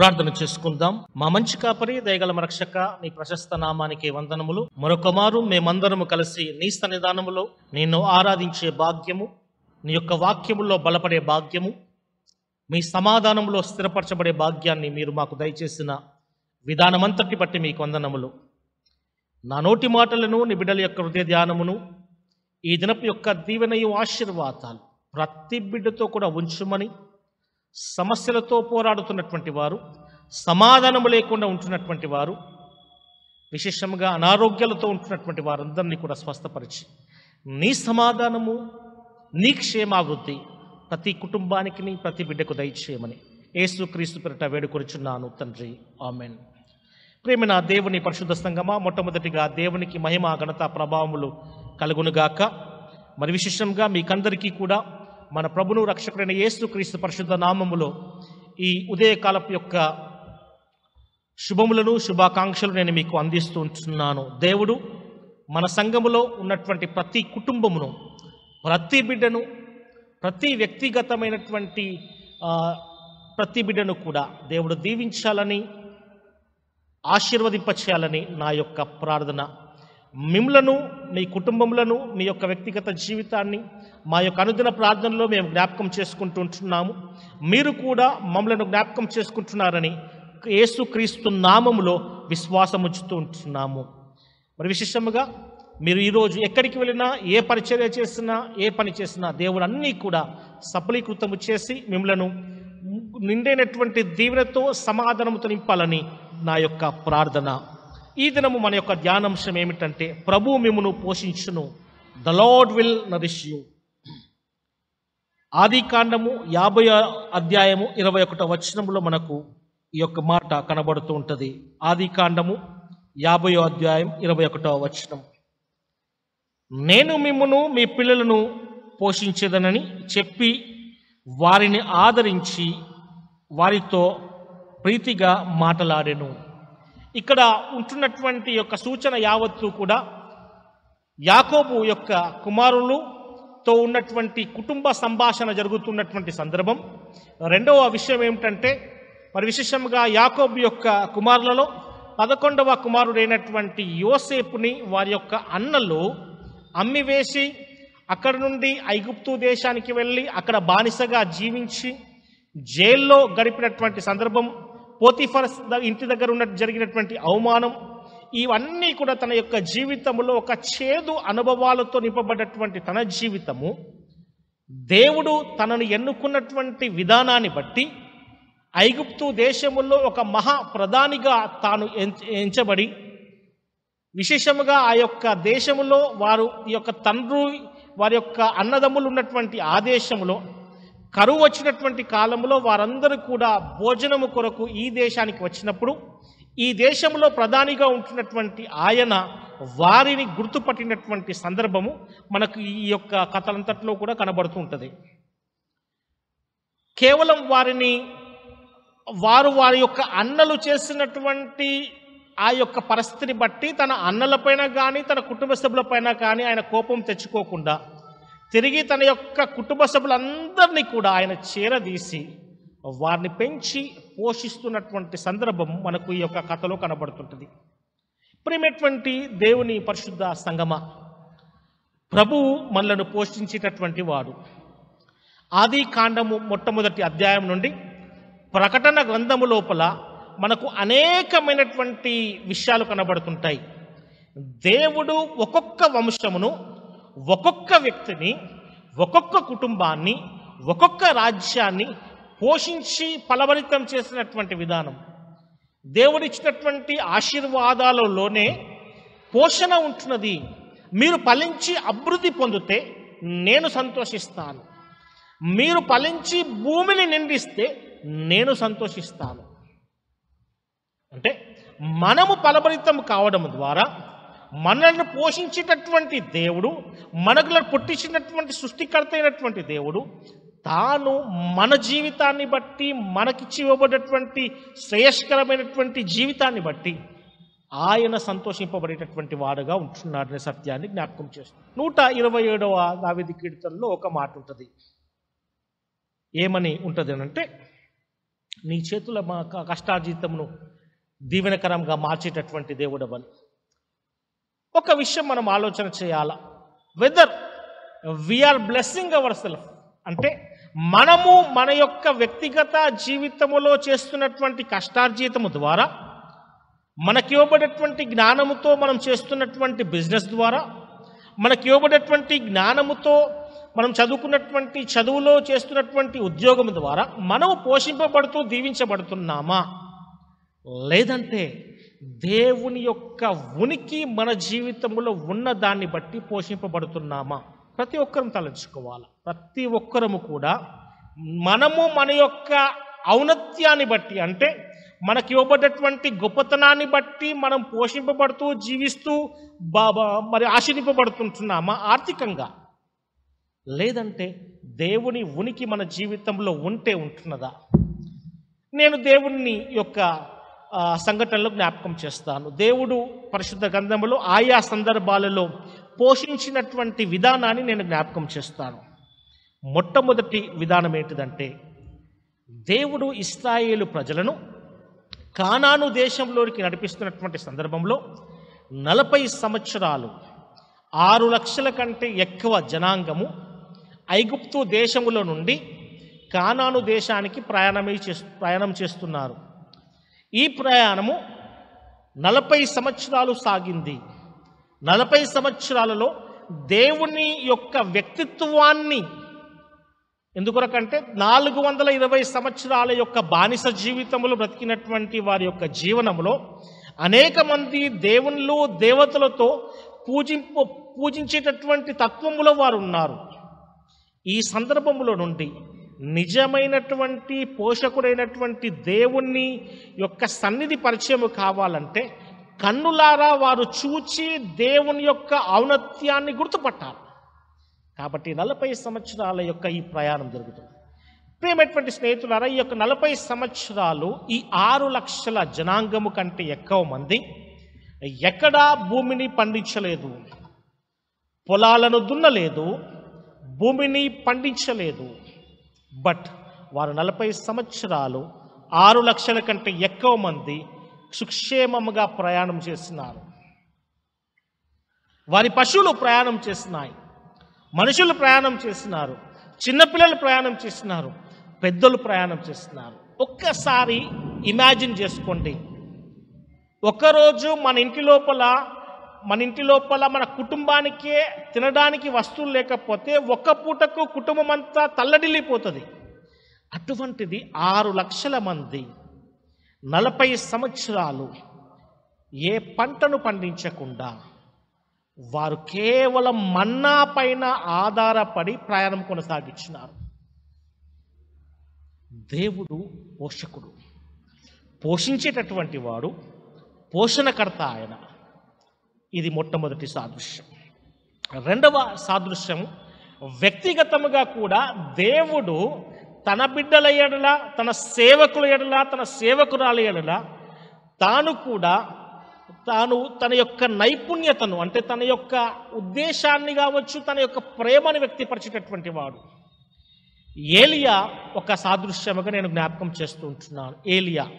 ప్రార్థన చేసుకుందాం. మా మంచి కాపరి దయగల రక్షక నీ ప్రశస్త నామానికి వందనములు. మరొకమారు మేమందరము కలిసి నీ సన్నిధానములో నిన్ను ఆరాధించే భాగ్యము నీ యొక్క వాక్యములో బలపడే భాగ్యము మీ సమాధానంలో స్థిరపరచబడే భాగ్యాన్ని మీరు మాకు దయచేసిన విధానమంతటి బట్టి మీకు వందనములు. నా నోటి మాటలను నీ బిడ్డల యొక్క హృదయ ధ్యానమును ఈ దినపు యొక్క దీవెనయు ఆశీర్వాదాలు ప్రతి బిడ్డతో కూడా ఉంచుమని సమస్యలతో పోరాడుతున్నటువంటి వారు సమాధానము లేకుండా ఉంటున్నటువంటి వారు విశేషంగా అనారోగ్యాలతో ఉంటున్నటువంటి వారందరినీ కూడా స్వస్థపరిచి నీ సమాధానము నీ క్షేమాభివృద్ధి ప్రతి కుటుంబానికి నీ ప్రతి బిడ్డకు దయచేయమని యేసు క్రీస్తు పెరట వేడుకొరుచున్నాను తండ్రి. ఆమెన్. ప్రేమ దేవుని పరిశుద్ధ సంగమా మొట్టమొదటిగా దేవునికి మహిమ ఘనత ప్రభావములు కలుగునుగాక. మరి విశేషంగా మీకందరికీ కూడా మన ప్రభును రక్షకుడైన యేసు క్రీస్తు పరిశుద్ధ నామములో ఈ ఉదయకాలపు యొక్క శుభములను శుభాకాంక్షలు నేను మీకు అందిస్తూ ఉంటున్నాను. దేవుడు మన సంఘములో ఉన్నటువంటి ప్రతి కుటుంబమును ప్రతి బిడ్డను ప్రతి వ్యక్తిగతమైనటువంటి ప్రతి బిడ్డను కూడా దేవుడు దీవించాలని ఆశీర్వదింపచేయాలని నా యొక్క ప్రార్థన మిమ్మలను మీ కుటుంబములను మీ యొక్క వ్యక్తిగత జీవితాన్ని మా యొక్క అనుదిన ప్రార్థనలో మేము జ్ఞాపకం చేసుకుంటూ ఉంటున్నాము మీరు కూడా మమ్మలను జ్ఞాపకం చేసుకుంటున్నారని యేసుక్రీస్తు నామములో విశ్వాసం ఉంచుతూ ఉంటున్నాము. మరి విశేషముగా మీరు ఈరోజు ఎక్కడికి వెళ్ళినా ఏ పరిచర్య చేసినా ఏ పని చేసినా దేవుడు అన్నీ కూడా సఫలీకృతము చేసి మిమ్మలను నిండైనటువంటి దీవెనతో సమాధానము నింపాలని నా యొక్క ప్రార్థన. ఈ దినము మన యొక్క ధ్యానాంశం ఏమిటంటే ప్రభు మిమ్మును పోషించును. The lord will nourish you ఆది కాండము యాభై అధ్యాయము ఇరవై ఒకటో వచనంలో మనకు ఈ యొక్క మాట కనబడుతూ ఉంటుంది. ఆది కాండము యాభై అధ్యాయం ఇరవై ఒకటో వచనం. నేను మిమ్మును మీ పిల్లలను పోషించేదనని చెప్పి వారిని ఆదరించి వారితో ప్రీతిగా మాటలాడెను. ఇక్కడ ఉంటున్నటువంటి యొక్క సూచన యావత్తు కూడా యాకోబు యొక్క కుమారులతో ఉన్నటువంటి కుటుంబ సంభాషణ జరుగుతున్నటువంటి సందర్భం. రెండవ విషయం ఏమిటంటే మరి విశేషంగా యాకోబు యొక్క కుమారులలో పదకొండవ కుమారుడైనటువంటి యోసేపుని వారి యొక్క అన్నలు అమ్మివేసి అక్కడ నుండి ఐగుప్తు దేశానికి వెళ్ళి అక్కడ బానిసగా జీవించి జైల్లో గడిపినటువంటి సందర్భం పోతిఫర్ ఇంటి దగ్గర ఉన్న జరిగినటువంటి అవమానం ఇవన్నీ కూడా తన యొక్క జీవితంలో ఒక చేదు అనుభవాలతో నింపబడ్డటువంటి తన జీవితము. దేవుడు తనను ఎన్నుకున్నటువంటి విధానాన్ని బట్టి ఐగుప్తు దేశములో ఒక మహా ప్రధానిగా తాను ఎంచ- ఎంచబడి విశేషముగా ఆ యొక్క దేశములో వారు ఈ యొక్క తండ్రి వారి యొక్క అన్నదమ్ములు ఉన్నటువంటి ఆ దేశంలో కరువు వచ్చినటువంటి కాలంలో వారందరూ కూడా భోజనము కొరకు ఈ దేశానికి వచ్చినప్పుడు ఈ దేశంలో ప్రధానిగా ఉంటున్నటువంటి ఆయన వారిని గుర్తుపట్టినటువంటి సందర్భము మనకు ఈ యొక్క కథలంతట్లో కూడా కనబడుతూ ఉంటుంది. కేవలం వారిని వారు వారి యొక్క అన్నలు చేసినటువంటి ఆ యొక్క పరిస్థితిని బట్టి తన అన్నలపైన కానీ తన కుటుంబ సభ్యులపైన కానీ ఆయన కోపం తెచ్చుకోకుండా తిరిగి తన యొక్క కుటుంబ సభ్యులందరినీ కూడా ఆయన చేరదీసి వారిని పెంచి పోషిస్తున్నటువంటి సందర్భం మనకు ఈ యొక్క కథలో కనబడుతుంటుంది. ప్రేమటువంటి దేవుని పరిశుద్ధ సంగమ ప్రభువు మనలను పోషించేటటువంటి వాడు. ఆది కాండము మొట్టమొదటి అధ్యాయం నుండి ప్రకటన గ్రంథము లోపల మనకు అనేకమైనటువంటి విషయాలు కనబడుతుంటాయి. దేవుడు ఒక్కొక్క వంశమును ఒక్కొక్క వ్యక్తిని ఒక్కొక్క కుటుంబాన్ని ఒక్కొక్క రాజ్యాన్ని పోషించి ఫలభరితం చేసినటువంటి విధానం. దేవుడిచ్చినటువంటి ఆశీర్వాదాలలోనే పోషణ ఉంటున్నది. మీరు ఫలించి అభివృద్ధి పొందితే నేను సంతోషిస్తాను. మీరు ఫలించి భూమిని నిండిస్తే నేను సంతోషిస్తాను. అంటే మనము ఫలభరితం కావడం ద్వారా మనల్ని పోషించేటటువంటి దేవుడు మనకులను పుట్టించినటువంటి సృష్టికర్త అయినటువంటి దేవుడు తాను మన జీవితాన్ని బట్టి మనకిచ్చి ఇవ్వబడినటువంటి శ్రేయస్కరమైనటువంటి జీవితాన్ని బట్టి ఆయన సంతోషింపబడేటటువంటి వాడుగా ఉంటున్నాడనే సత్యాన్ని జ్ఞాపకం చేస్తుంది. నూట ఇరవై ఏడవ దావిది కీర్తనలో ఒక మాట ఉంటుంది. ఏమని ఉంటుంది అంటే నీ చేతుల మా క- కష్టార్జితమును దీవెనకరంగా మార్చేటటువంటి దేవుడవని. ఒక విషయం మనం ఆలోచన చేయాలా? Whether we are blessing our self అంటే మనము మన యొక్క వ్యక్తిగత జీవితములో చేస్తున్నటువంటి కష్టార్జితము ద్వారా మనకి ఇవ్వబడేటువంటి జ్ఞానముతో మనం చేస్తున్నటువంటి బిజినెస్ ద్వారా మనకి ఇవ్వబడేటువంటి జ్ఞానముతో మనం చదువుకున్నటువంటి చదువులో చేస్తున్నటువంటి ఉద్యోగం ద్వారా మనము పోషింపబడుతూ దీవించబడుతున్నామా? లేదంటే దేవుని యొక్క ఉనికి మన జీవితంలో ఉన్న దాన్ని బట్టి పోషింపబడుతున్నామా? ప్రతి ఒక్కరం తలంచుకోవాలి? ప్రతి ఒక్కరము కూడా మనము మన యొక్క ఔన్నత్యాన్ని బట్టి అంటే మనకి ఇవ్వబడ్డటువంటి గొప్పతనాన్ని బట్టి మనం పోషింపబడుతూ జీవిస్తూ బాబా మరి ఆశీర్వపడుతుంటున్నామా ఆర్థికంగా. లేదంటే దేవుని ఉనికి మన జీవితంలో ఉంటే ఉంటున్నదా? నేను దేవుని యొక్క సంఘటనలు జ్ఞాపకం చేస్తాను. దేవుడు పరిశుద్ధ గ్రంథంలో ఆయా సందర్భాలలో పోషించినటువంటి విధానాన్ని నేను జ్ఞాపకం చేస్తాను. మొట్టమొదటి విధానం ఏంటిదంటే దేవుడు ఇస్రాయేలు ప్రజలను కానాను దేశంలోకి నడిపిస్తున్నటువంటి సందర్భంలో నలభై సంవత్సరాలు ఆరు లక్షల కంటే ఎక్కువ జనాంగము ఐగుప్తు దేశములో నుండి కానాను దేశానికి ప్రయాణమై చే ప్రయాణం చేస్తున్నారు. ఈ ప్రయాణము నలభై సంవత్సరాలు సాగింది. నలభై సంవత్సరాలలో దేవుని యొక్క వ్యక్తిత్వాన్ని ఎందుకొరకంటే నాలుగు వందల ఇరవై సంవత్సరాల యొక్క బానిస జీవితంలో బ్రతికినటువంటి వారి యొక్క జీవనంలో అనేక మంది దేవుళ్ళు దేవతలతో పూజింపు పూజించేటటువంటి తత్వములో వారు ఉన్నారు. ఈ సందర్భములో నుండి నిజమైనటువంటి పోషకుడైనటువంటి దేవుణ్ణి యొక్క సన్నిధి పరిచయం కావాలంటే కన్నులారా వారు చూచి దేవుని యొక్క ఔన్నత్యాన్ని గుర్తుపట్టాలి. కాబట్టి నలభై సంవత్సరాల యొక్క ఈ ప్రయాణం జరుగుతుంది. ప్రియమైనటువంటి స్నేహితులారా ఈ యొక్క నలభై సంవత్సరాలు ఈ ఆరు లక్షల జనాంగము కంటే ఎక్కువ మంది ఎక్కడా భూమిని పండించలేదు పొలాలను దున్నలేదు భూమిని పండించలేదు బట్ వారు నలభై సంవత్సరాలు ఆరు లక్షల కంటే ఎక్కువ మంది సుక్షేమముగా ప్రయాణం చేస్తున్నారు. వారి పశువులు ప్రయాణం చేస్తున్నాయి. మనుషులు ప్రయాణం చేస్తున్నారు. చిన్నపిల్లలు ప్రయాణం చేస్తున్నారు. పెద్దలు ప్రయాణం చేస్తున్నారు. ఒక్కసారి ఇమాజిన్ చేసుకోండి. ఒకరోజు మన ఇంటి లోపల మన ఇంటి లోపల మన కుటుంబానికే తినడానికి వస్తువులు లేకపోతే ఒక్క పూటకు కుటుంబం అంతా తల్లడిల్లిపోతుంది. అటువంటిది ఆరు లక్షల మంది నలభై సంవత్సరాలు ఏ పంటను పండించకుండా వారు కేవలం మన్నా పైన ఆధారపడి ప్రయాణం కొనసాగించినారు. దేవుడు పోషకుడు. పోషించేటటువంటి వాడు పోషణకర్త ఆయన. ఇది మొట్టమొదటి సాదృశ్యం. రెండవ సాదృశ్యం వ్యక్తిగతముగా కూడా దేవుడు తన బిడ్డల ఎడల తన సేవకుల ఎడల తన సేవకురాల ఎడల తాను కూడా తాను తన యొక్క నైపుణ్యతను అంటే తన యొక్క ఉద్దేశాన్ని కావచ్చు తన యొక్క ప్రేమను వ్యక్తిపరిచేటటువంటి వాడు. ఏలియా ఒక సాదృశ్యముగా నేను జ్ఞాపకం చేస్తూ ఉంటున్నాను. ఏలియా.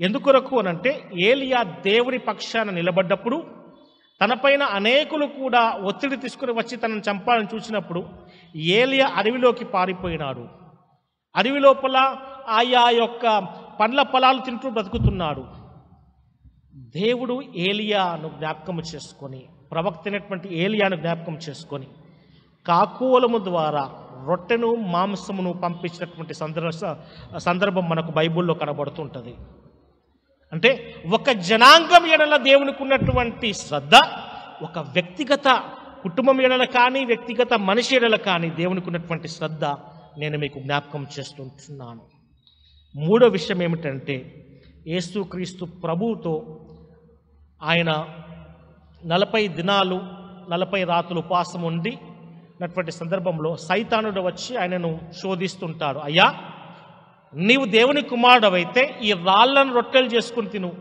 ఎందుకొరకు అనంటే ఏలియా దేవుని పక్షాన నిలబడ్డప్పుడు తనపైన అనేకులు కూడా ఒత్తిడి తీసుకుని వచ్చి తనను చంపాలని చూసినప్పుడు ఏలియా అడవిలోకి పారిపోయినాడు. అడవి లోపల ఆయా యొక్క పండ్ల పొలాలు తింటూ బ్రతుకుతున్నాడు. దేవుడు ఏలియాను జ్ఞాపకం చేసుకొని ప్రవక్త అయినటువంటి ఏలియాను జ్ఞాపకం చేసుకొని కాకువలము ద్వారా రొట్టెను మాంసమును పంపించినటువంటి సందర్భ సందర్భం మనకు బైబిల్లో కనబడుతుంటుంది. అంటే ఒక జనాంగం ఎడల దేవునికి ఉన్నటువంటి శ్రద్ధ ఒక వ్యక్తిగత కుటుంబం ఎడల కానీ వ్యక్తిగత మనిషి ఎడల కానీ దేవునికి ఉన్నటువంటి శ్రద్ధ నేను మీకు జ్ఞాపకం చేస్తుంటున్నాను. మూడో విషయం ఏమిటంటే యేసుక్రీస్తు ప్రభువుతో ఆయన నలభై దినాలు నలభై రాత్రులు ఉపవాసం ఉండి నటువంటి సందర్భంలో సైతానుడు వచ్చి ఆయనను శోధిస్తుంటాడు. అయ్యా నీవు దేవుని కుమారుడవైతే ఈ రాళ్ళను రొట్టెలు చేసుకుని తిను.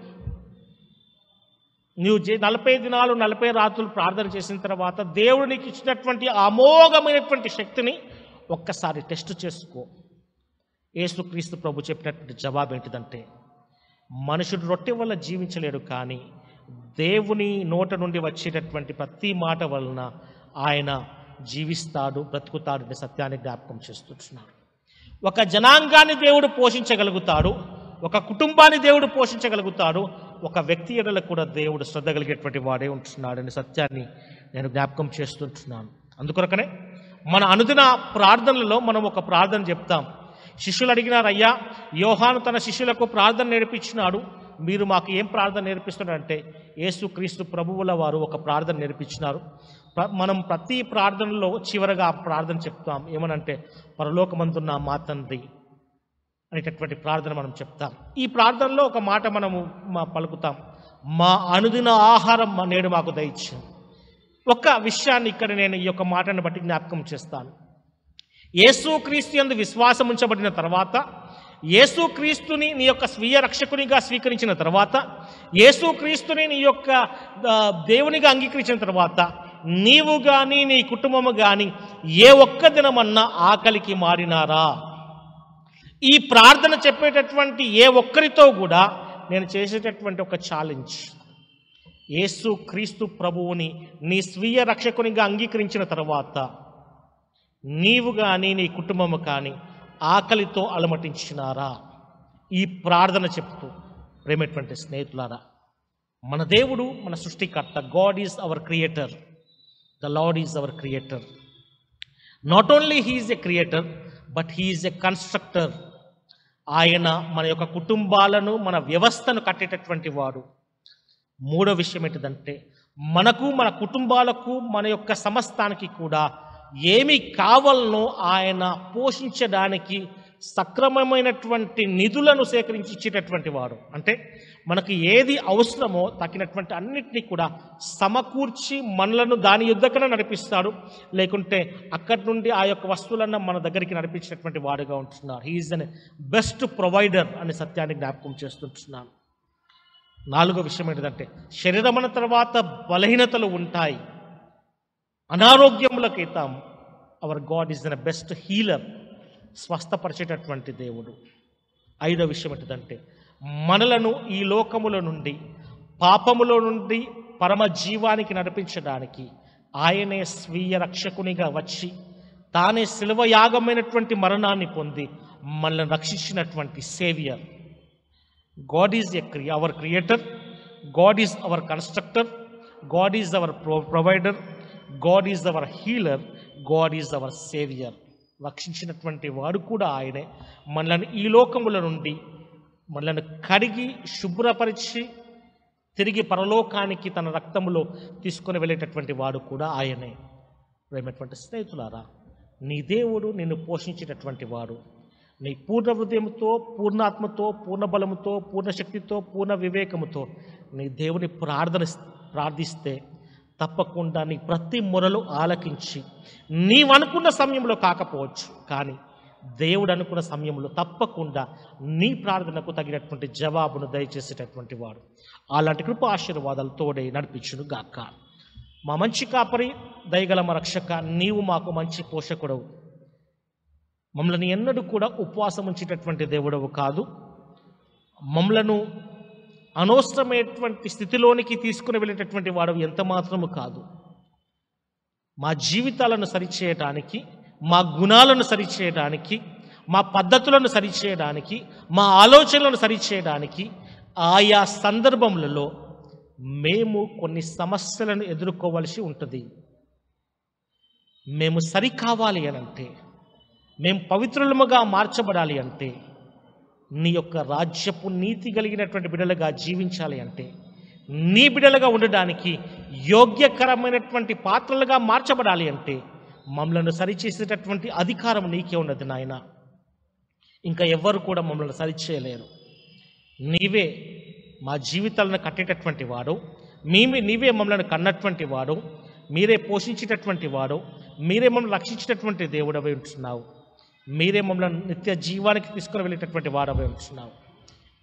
నీవు జే- నలభై దినాలు నలభై రాత్రులు ప్రార్థన చేసిన తర్వాత దేవుడు నీకు ఇచ్చినటువంటి అమోఘమైనటువంటి శక్తిని ఒక్కసారి టెస్ట్ చేసుకో. యేసుక్రీస్తు ప్రభు చెప్పినటువంటి జవాబు ఏంటిదంటే మనుషుడు రొట్టె వల్ల జీవించలేడు కానీ దేవుని నోట నుండి వచ్చేటటువంటి ప్రతి మాట వలన ఆయన జీవిస్తాడు బ్రతుకుతాడు అనే సత్యాన్ని జ్ఞాపకం చేస్తున్నాడు ఒక జనాంగాన్ని దేవుడు పోషించగలుగుతాడు ఒక కుటుంబాన్ని దేవుడు పోషించగలుగుతాడు ఒక వ్యక్తి ఎడలకు కూడా దేవుడు శ్రద్ధ కలిగేటువంటి వాడే ఉంటున్నాడని సత్యాన్ని నేను జ్ఞాపకం చేస్తుంటున్నాను. అందుకొరకనే మన అనుదిన ప్రార్థనలలో మనం ఒక ప్రార్థన చెప్తాం. శిష్యులు అడిగినారయ్యా యోహాను తన శిష్యులకు ప్రార్థన నేర్పించినాడు మీరు మాకు ఏం ప్రార్థన నేర్పిస్తున్నారంటే యేసుక్రీస్తు ప్రభువుల వారు ఒక ప్రార్థన నేర్పించినారు. మనం ప్రతి ప్రార్థనలో చివరగా ప్రార్థన చెప్తాం. ఏమనంటే పరలోకమందున్న మా తండ్రి అనేటటువంటి ప్రార్థన మనం చెప్తాం. ఈ ప్రార్థనలో ఒక మాట మనము మా పలుకుతాం. మా అనుదిన ఆహారం మా నేడు మాకు దయచ్చు ఒక్క విషయాన్ని ఇక్కడ నేను ఈ యొక్క మాటను బట్టి జ్ఞాపకం చేస్తాను. యేసుక్రీస్తు యందు విశ్వాసం ఉంచబడిన తర్వాత యేసుక్రీస్తుని నీ యొక్క స్వీయ రక్షకునిగా స్వీకరించిన తర్వాత యేసుక్రీస్తుని నీ యొక్క దేవునిగా అంగీకరించిన తర్వాత నీవు కానీ నీ కుటుంబము కానీ ఏ ఒక్క దినమన్నా ఆకలికి మారినారా? ఈ ప్రార్థన చెప్పేటటువంటి ఏ ఒక్కరితో కూడా నేను చేసేటటువంటి ఒక ఛాలెంజ్ యేసు క్రీస్తు ప్రభువుని నీ స్వీయ రక్షకునిగా అంగీకరించిన తర్వాత నీవు కానీ నీ కుటుంబము కానీ ఆకలితో అలమటించినారా? ఈ ప్రార్థన చెప్తూ ప్రేమటువంటి స్నేహితులారా మన దేవుడు మన సృష్టికర్త God is our creator the lord is our creator not only he is a creator but he is a constructor ఆయన మన యొక్క కుటుంబాలను మన వ్యవస్థను కట్టేటటువంటి వాడు. మూడో విషయం ఏంటిదంటే మనకు మన కుటుంబాలకు మన యొక్క సమస్తానికి కూడా ఏమి కావాలనో ఆయన పోషించడానికి సక్రమమైనటువంటి నిధులను సేకరించి ఇచ్చేటటువంటి వాడు. అంటే మనకు ఏది అవసరమో తగినటువంటి అన్నిటినీ కూడా సమకూర్చి మనలను దాని యుద్ధకన నడిపిస్తాడు. లేకుంటే అక్కడి నుండి ఆ యొక్క వస్తువులను మన దగ్గరికి నడిపించినటువంటి వాడుగా ఉంటున్నారు హీఈస్ అన్ బెస్ట్ ప్రొవైడర్ అనే సత్యాన్ని జ్ఞాపకం చేస్తుంటున్నాను. నాలుగో విషయం ఏంటంటే శరీరమైన తర్వాత బలహీనతలు ఉంటాయి. అనారోగ్యములకు ఇతాం our God is the best healer స్వస్థపరిచేటటువంటి దేవుడు. ఐదో విషయం ఏంటంటే మనలను ఈ లోకముల నుండి పాపములో నుండి పరమజీవానికి నడిపించడానికి ఆయనే స్వీయ రక్షకునిగా వచ్చి తానే శిలవయాగమైనటువంటి మరణాన్ని పొంది మనల్ని రక్షించినటువంటి సేవియర్ గాడ్ ఈజ్ ఎ క్రి our creator God is our constructor God is our provider God is our healer God is our saviour రక్షించినటువంటి వాడు కూడా ఆయనే. మనల్ని ఈ లోకముల నుండి మనల్ని కడిగి శుభ్రపరిచి తిరిగి పరలోకానికి తన రక్తములో తీసుకొని వెళ్ళేటటువంటి వాడు కూడా ఆయనే. ప్రేమటువంటి స్నేహితులారా నీ దేవుడు నిన్ను పోషించేటటువంటి వాడు. నీ పూర్ణ హృదయంతో పూర్ణాత్మతో పూర్ణ బలముతో పూర్ణ శక్తితో పూర్ణ వివేకముతో నీ దేవుని ప్రార్థన ప్రార్థిస్తే తప్పకుండా నీ ప్రతి మొరలు ఆలకించి నీవనుకున్న సమయంలో కాకపోవచ్చు. కానీ దేవుడు అనుకున్న సమయంలో తప్పకుండా నీ ప్రార్థనకు తగినటువంటి జవాబును దయచేసేటటువంటి వాడు. అలాంటి కృప ఆశీర్వాదాలు తోడే నడిపించును గాక. మా మంచి కాపరి దయగల మా రక్షక నీవు మాకు మంచి పోషకుడవు. మమ్మల్ని ఎన్నడూ కూడా ఉపవాసం ఉంచేటటువంటి దేవుడవు కాదు. మమ్మలను అనవసరమైనటువంటి స్థితిలోనికి తీసుకుని వెళ్ళేటటువంటి వాడు ఎంత మాత్రము కాదు. మా జీవితాలను సరిచేయటానికి మా గుణాలను సరిచేయడానికి మా పద్ధతులను సరిచేయడానికి మా ఆలోచనలను సరిచేయడానికి ఆయా సందర్భములలో మేము కొన్ని సమస్యలను ఎదుర్కోవలసి ఉంటుంది. మేము సరికావాలి అనంటే అని అంటే మేము పవిత్రులముగా మార్చబడాలి అంటే నీ యొక్క రాజ్యపు నీతి కలిగినటువంటి బిడ్డలుగా జీవించాలి అంటే నీ బిడలుగా ఉండడానికి యోగ్యకరమైనటువంటి పాత్రలుగా మార్చబడాలి అంటే మమ్మలను సరిచేసేటటువంటి అధికారం నీకే ఉన్నది నాయన. ఇంకా ఎవ్వరు కూడా మమ్మల్ని సరిచేయలేరు. నీవే మా జీవితాలను కట్టేటటువంటి వాడు మేమే నీవే మమ్మల్ని కన్నటువంటి వాడు మీరే పోషించేటటువంటి వాడు మీరే మమ్మల్ని రక్షించేటటువంటి దేవుడవై ఉంటున్నావు. మీరే మమ్మల్ని నిత్య జీవానికి తీసుకుని వెళ్ళేటటువంటి వాడవై ఉంటున్నావు.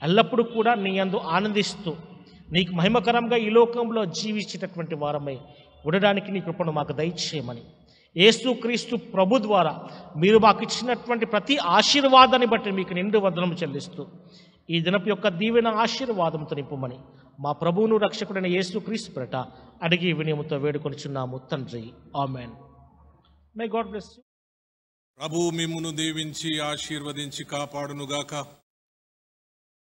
ఎల్లప్పుడూ కూడా నీ అందు ఆనందిస్తూ నీకు మహిమకరంగా ఈ లోకంలో జీవించేటటువంటి వారమై ఉండడానికి నీ కృపను మాకు దయచేయమని. ఏసు క్రీస్తు ప్రభు ద్వారా మీరు మాకు ఇచ్చినటువంటి ప్రతి ఆశీర్వాదాన్ని బట్టి మీకు నిండు వదనం చెల్లిస్తూ ఈ దినపు యొక్క దీవెన ఆశీర్వాదంతో నింపమని మా ప్రభువును రక్షకుడైన యేసుక్రీస్తు ప్రట అడిగి వినయముతో వేడుకొనిచున్నాము తండ్రి. Amen. My God bless you ప్రభు మిమ్మును దీవించి ఆశీర్వదించి కాపాడునుగాక.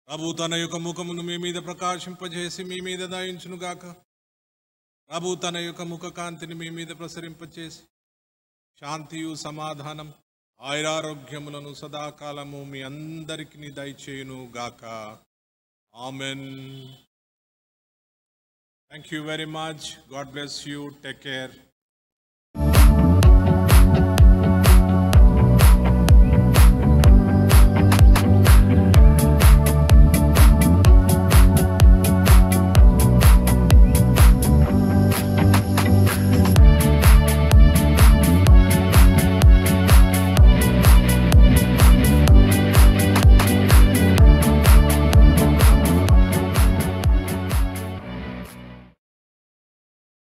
ప్రభు తన యొక్క ముఖమును మీ మీద ప్రకాశింపజేసి మీ మీద దాయించునుగాక. ప్రభు తన యొక్క ముఖ కాంతిని మీ మీద ప్రసరింపచేసి శాంతియు సమాధానం ఆయురారోగ్యములను సదాకాలము మీ అందరికి దయచేయును గాక amen. Thank you very much God bless you take care